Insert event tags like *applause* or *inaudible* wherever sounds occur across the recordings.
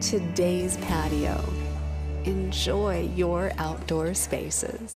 Today's patio. Enjoy your outdoor spaces.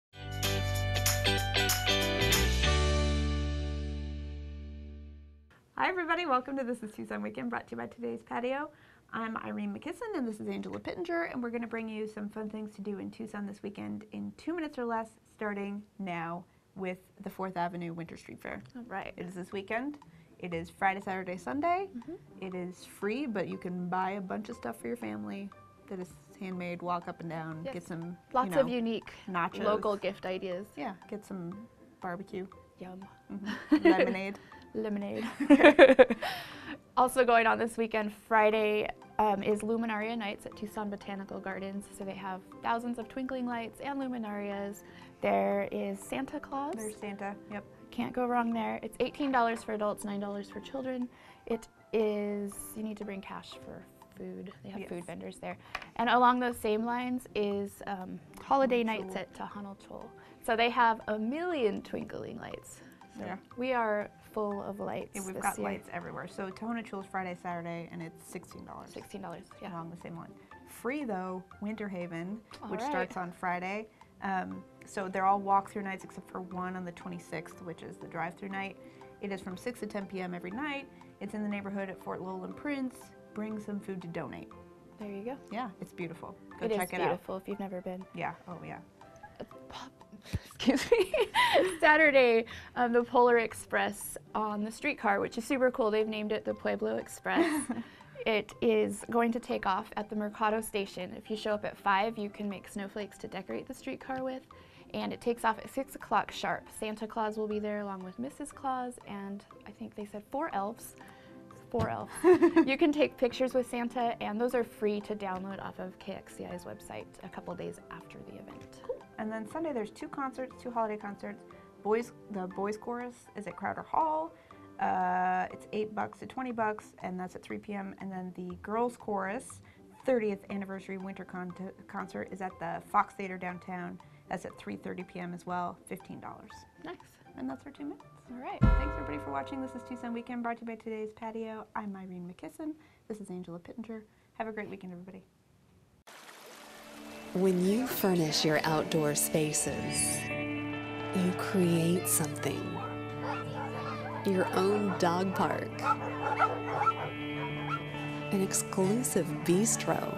Hi, everybody. Welcome to This is Tucson Weekend, brought to you by Today's Patio. I'm Irene McKisson, and this is Angela Pittenger, and we're going to bring you some fun things to do in Tucson this weekend in two minutes or less, starting now with the Fourth Avenue Winter Street Fair. All right. It is this weekend. It is Friday, Saturday, Sunday. Mm-hmm. It is free, but you can buy a bunch of stuff for your family that is handmade. Walk up and down, Yes. get some Lots you know, of unique nachos. local gift ideas. Yeah, get some barbecue, Yum. Mm-hmm. *laughs* lemonade. Lemonade. *laughs* *laughs* also going on this weekend, Friday, um, is Luminaria Nights at Tucson Botanical Gardens. So they have thousands of twinkling lights and luminarias. There is Santa Claus. There's Santa. Yep. Can't go wrong there. It's $18 for adults, $9 for children. It is, you need to bring cash for food. They have Yes. food vendors there. And along those same lines is um, Holiday Nights at Tohono Chul. So they have a million twinkling lights. So Yeah. we are full of lights. Yeah, we've got year. lights everywhere. So Tohono Chul is Friday, Saturday, and it's sixteen dollars. $16, yeah. Along the same line. Free though, Winter Haven, All which right. starts on Friday. Um, so they're all walk-through nights except for one on the 26th, which is the drive-through night. It is from 6 to 10 p.m. every night. It's in the neighborhood at Fort Lowell and Prince. Bring some food to donate. There you go. Yeah, it's beautiful. Go It is check it out. beautiful if you've never been. Yeah. Oh yeah. *laughs* excuse me, *laughs* Saturday, um, the Polar Express on the streetcar, which is super cool. They've named it the Pueblo Express. *laughs* it is going to take off at the Mercado station. If you show up at 5, you can make snowflakes to decorate the streetcar with. And it takes off at 6 o'clock sharp. Santa Claus will be there along with Mrs. Claus and I think they said four elves. Four elves. *laughs* you can take pictures with Santa, and those are free to download off of KXCI's website a couple days after the event. And then Sunday there's two concerts, two holiday concerts. Boys, the boys chorus is at Crowder Hall. Uh, it's eight bucks to twenty bucks, and that's at 3 p.m. And then the girls chorus, 30th anniversary winter con- concert is at the Fox Theater downtown. That's at 3:30 p.m. as well, $15. Nice. And that's our two minutes. All right. Thanks everybody for watching. This is Tucson Weekend, brought to you by Today's Patio. I'm Irene McKisson. This is Angela Pittenger. Have a great weekend, everybody. When you furnish your outdoor spaces, you create something. Your own dog park, an exclusive bistro,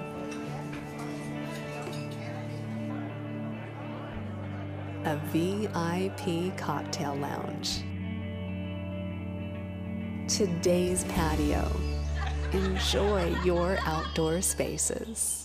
a VIP cocktail lounge. Today's patio. Enjoy your outdoor spaces.